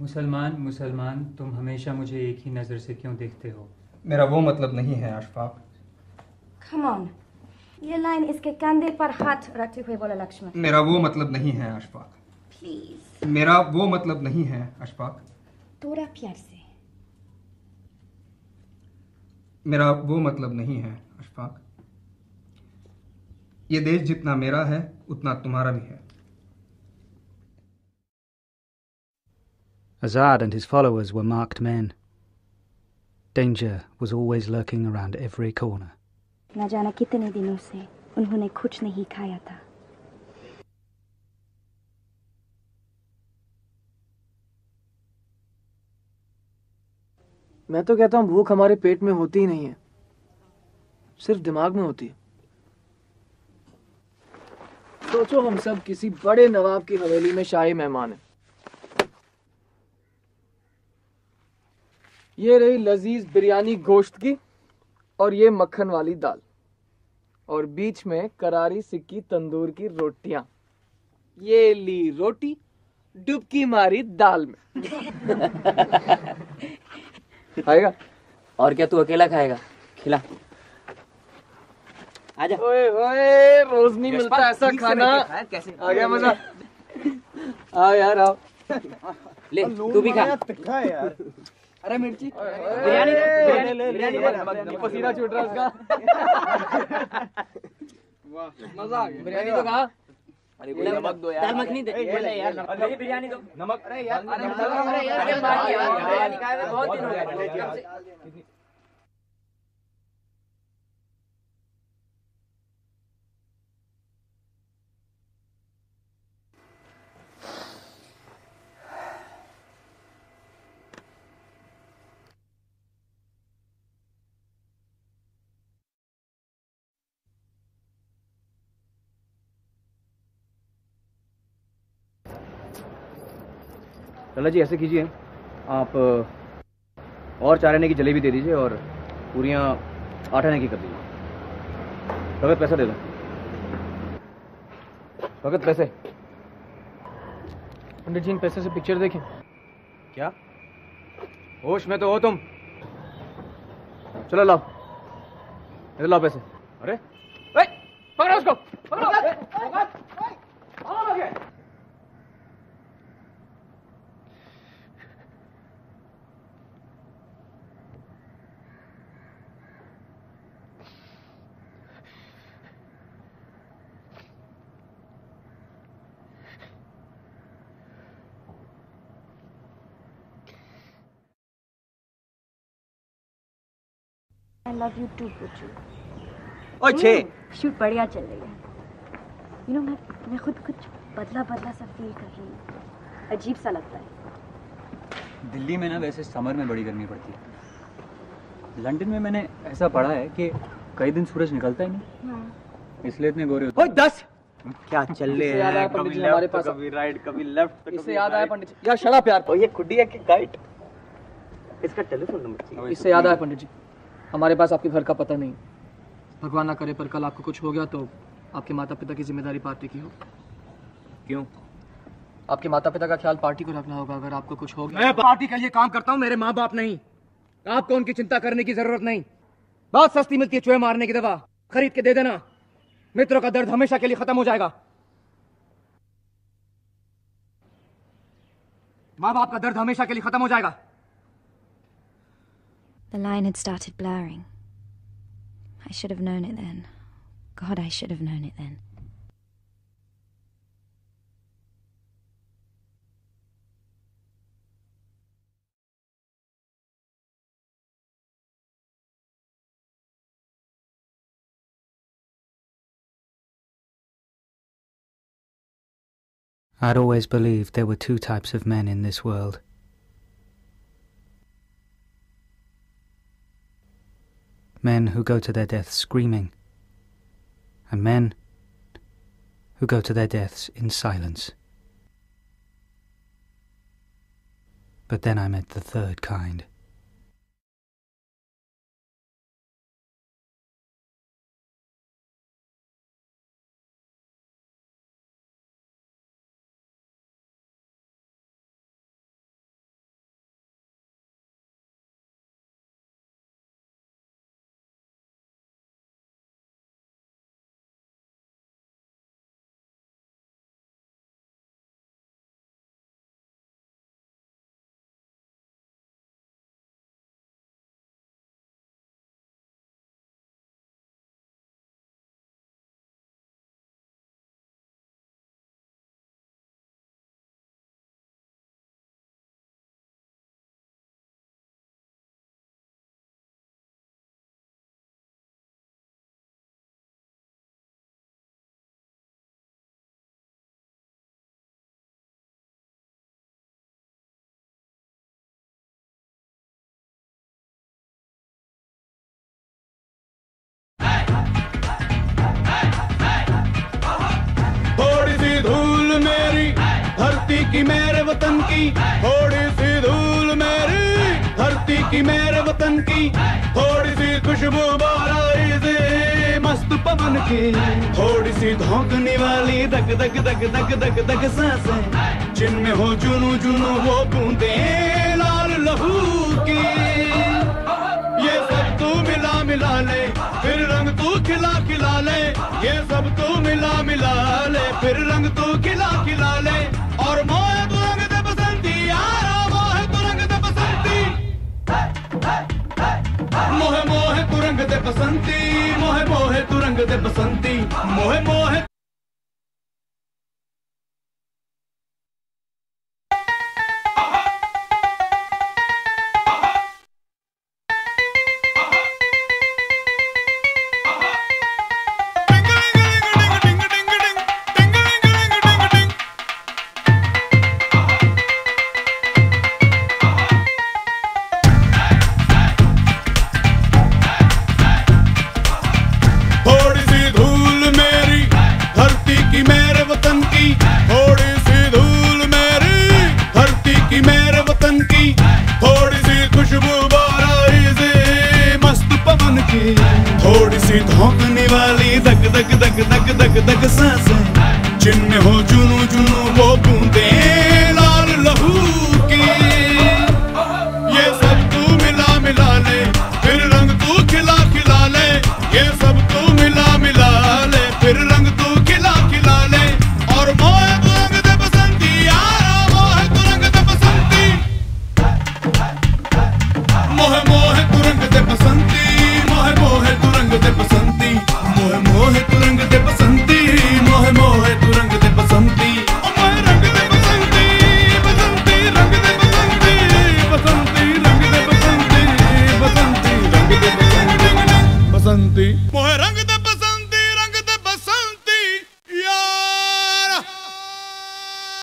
मुसलमान मुसलमान तुम हमेशा मुझे एक ही नज़र से क्यों देखते हो? मेरा वो मतलब नहीं है अशफाक। Come on. ये लाइन इसके कंधे पर हाथ रखते हुए बोला लक्ष्मण। मेरा वो मतलब नहीं है अशफाक। प्लीज़ मेरा वो मतलब नहीं है अशफाक। थोड़ा प्यार से। मेरा वो मतलब नहीं है अशफाक। ये देश जितना मेरा है उतना तुम्हारा भी है। Azad and his followers were marked men. Danger was always lurking around every corner. न जाना कितने दिनों से उन्होंने कुछ नहीं खाया था मैं तो कहता हूँ भूख हमारे पेट में होती ही नहीं है सिर्फ़ दिमाग में होती है सोचो हम सब किसी बड़े नवाब की हवेली में शाही मेहमान हैं ये रही लजीज बिरयानी गोश्त की और ये मक्खन वाली दाल। और बीच में करारी सिक्की तंदूर की रोटियाँ। ये ली रोटी डुबकी मारी दाल में। खाएगा? और क्या तू अकेला खाएगा? खिला। आजा। ओए ओए रोज नहीं मिलता ऐसा खाना। कैसे? आ गया मज़ा। आओ यार आओ। ले तू भी खा। अरे मिर्ची बिरयानी बिरयानी बिरयानी पसीना छूट रहा है उसका मज़ा आ गया बिरयानी तो कहा अरे कोई नमक दो यार नमक नहीं दे यार मेरी बिरयानी दो नमक अरे यार अरे यार बहुत दिन हो गए लला जी ऐसे कीजिए। आप और चार आने की जलेबी दे दीजिए और पूरियाँ आठ आने की कर दीजिए। भगत पैसा दे दो। भगत पैसे। पंडित जी इन पैसे से पिक्चर देखें। क्या? होश में तो हो तुम। चलो लाओ। इधर लाओ पैसे। अरे आई लव यू टू पुचू ओए छे शूट बढ़िया चल रही है। यू नो मैं मैं खुद कुछ बदला बदला सा फील कर रही हूँ। अजीब सा लगता है। दिल्ली में ना वैसे समर में बड़ी गर्मी पड़ती है। लंदन में मैंने ऐसा पढ़ा है कि कई दिन सूरज निकलता ही नहीं। इसलिए इतने गोरे होते ओए दस! क्या चल रहे हैं? कभी हमारे लेफ़्ट पास कभी राइट कभी लेफ़्ट तो इससे याद आया पंडित जी। यार। शड़ा प्यार ये खुडी है कि गाइड इसका टेलीफोन नंबर चाहिए। इससे याद आया पंडित जी। हमारे पास आपके घर का पता नहीं। भगवान ना करे पर कल आपको कुछ हो गया तो आपके माता पिता की ज़िम्मेदारी पार्टी की हो। क्यों? आपके माता पिता का ख्याल पार्टी को रखना होगा अगर आपको कुछ हो गया। मैं पार्टी के लिए काम करता हूँ मेरे माँ बाप नहीं। आपको उनकी चिंता करने की ज़रूरत नहीं। बहुत सस्ती मिलती है चूहे मारने की दवा। खरीद के दे देना। मित्रों का दर्द हमेशा के लिए खत्म हो जाएगा। माँ बाप का दर्द हमेशा के लिए खत्म हो जाएगा। The line had started blurring. I should have known it then. God, I should have known it then. I'd always believed there were two types of men in this world. Men who go to their deaths screaming, and men who go to their deaths in silence. But then I met the third kind. की मेरे वतन की, थोड़ी सी धूल मेरी, धरती की मेरे वतन की, थोड़ी सी खुशबू बाराई से मस्त पवन की, थोड़ी सी धोकने वाली दक दक दक दक दक दक साँसें, जिनमें हो जुनू जुनू वो बूंदे लाल लहू की। ये सब तू मिला मिला ले, फिर रंग तू खिला खिला ले, ये सब तू मिला मिला ले, फिर रंग तू बसंती मोहे मोहे तू रंग दे बसंती मोह मोह हो जुनू जुनू